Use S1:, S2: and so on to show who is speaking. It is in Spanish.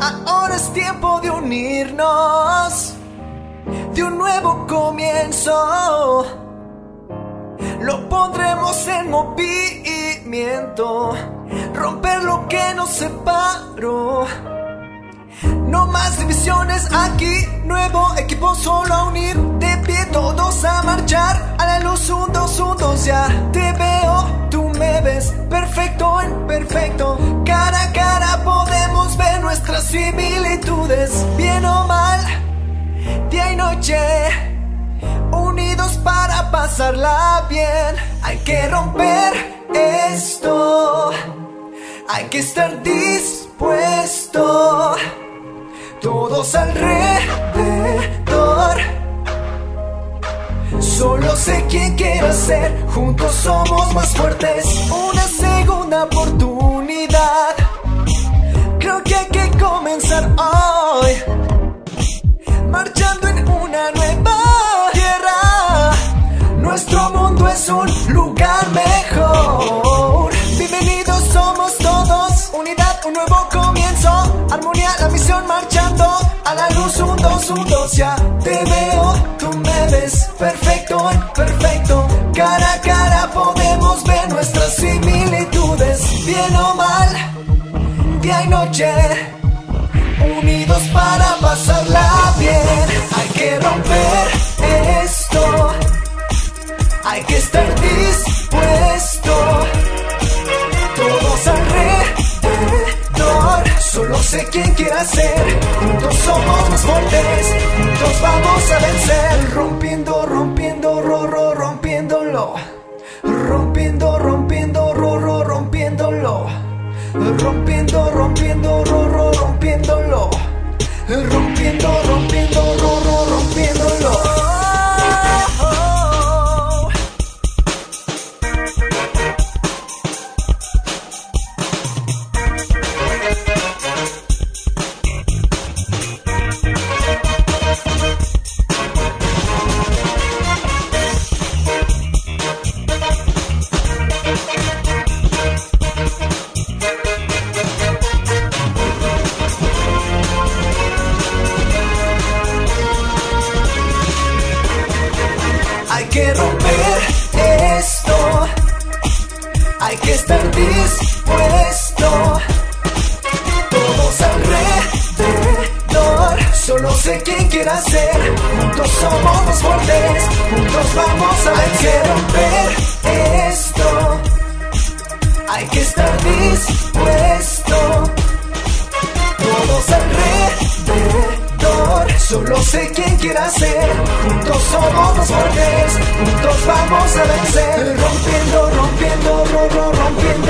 S1: Ahora es tiempo de unirnos, de un nuevo comienzo. Lo pondremos en movimiento, romper lo que nos separó. No más divisiones aquí, nuevo equipo solo a unir. De pie todos a marchar, a la luz un dos, un dos, ya te veo, tú me ves, perfecto en perfecto. Similitudes, bien o mal, día y noche. Unidos para pasarla bien, hay que romper esto, hay que estar dispuesto todos alrededor. Solo sé quién quiero ser, juntos somos más fuertes. Te veo, tú me ves, perfecto, perfecto, cara a cara podemos ver nuestras similitudes, bien o mal, día y noche, unidos para pasarla bien, hay que romper sé quién quiere ser. Juntos somos más fuertes. Juntos vamos a vencer. Rompiendo, rompiendo, ro, ro, rompiéndolo. Rompiendo, rompiendo, ro, ro, rompiéndolo. Rompiendo, rompiendo, ro, ro, rompiéndolo. Rompiendo, rompiendo, Hay que romper esto. Hay que estar dispuesto. Todos alrededor. Solo sé quién quiera ser. Juntos somos más fuertes. Juntos vamos a. Hay que romper esto. Hay que estar dispuesto. Solo sé quién quiera ser. Juntos somos más fuertes. Juntos vamos a vencer. Rompiendo, rompiendo, ro, ro, rompiéndolo.